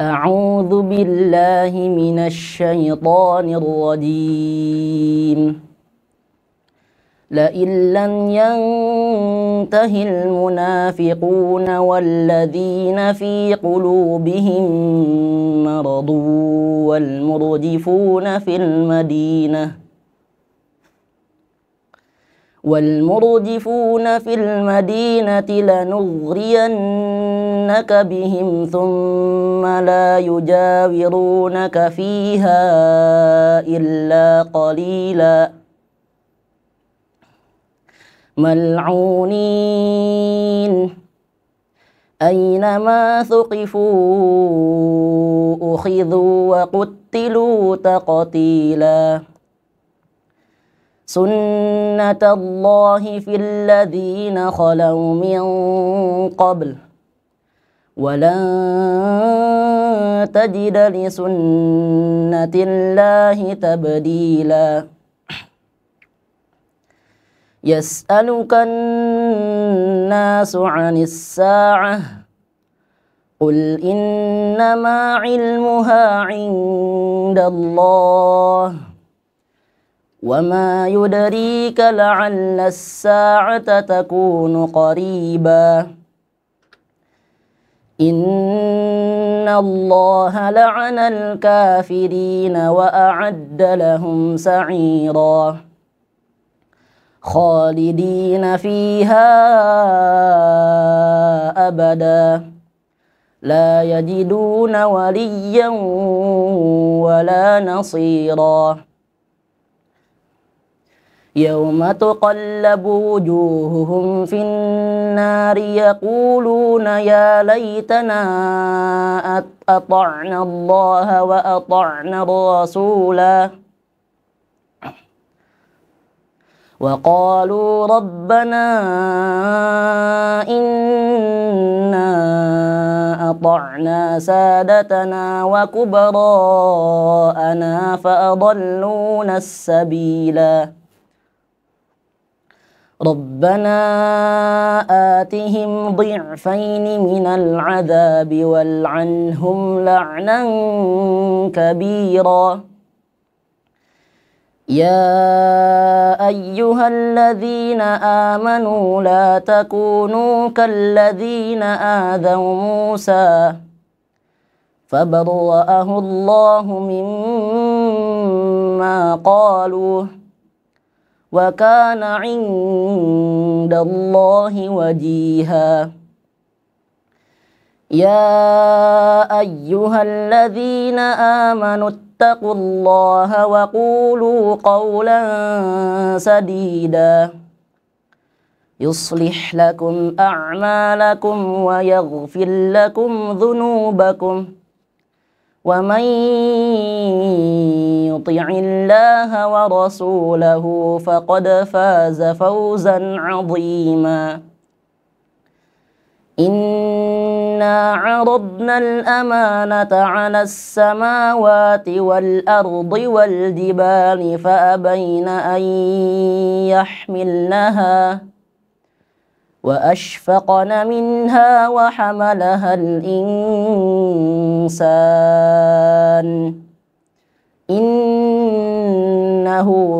أعوذ بالله من الشيطان الرجيم. لئن لم ينته المنافقون والذين في قلوبهم مرض والمرجفون في المدينة والمرجفون في المدينة لنغرينك بهم ثم لا يجاورونك فيها إلا قليلا ملعونين أينما ثقفوا أخذوا وقتلوا تقتيلاً سنة الله في الذين خلوا من قبل ولن تجد لسنة الله تبديلا. يسألك الناس عن الساعة قل إنما علمها عند الله وما يدريك لعل الساعة تكون قريبا. إن الله لعن الكافرين وأعد لهم سعيرا خالدين فيها أبدا لا يجدون وليا ولا نصيرا يوم تقلب وجوههم في النار يقولون يا ليتنا أطعنا الله وأطعنا الرسولا. وقالوا ربنا إنا أطعنا سادتنا وكبراءنا فأضلونا السبيلا. ربنا آتهم ضعفين من العذاب والعنهم لعنا كبيرا. يا أيها الذين آمنوا لا تكونوا كالذين آذوا موسى فبرأه الله مما قالوا. وكان عند الله وجيها. يا أيها الذين آمنوا اتقوا الله وقولوا قولا سديدا. يصلح لكم أعمالكم ويغفر لكم ذنوبكم. ومن يطع الله ورسوله فقد فاز فوزا عظيما. إنا عرضنا الأمانة على السماوات والأرض والجبال فأبين أن يحملنها وأشفقن منها وحملها الإنسان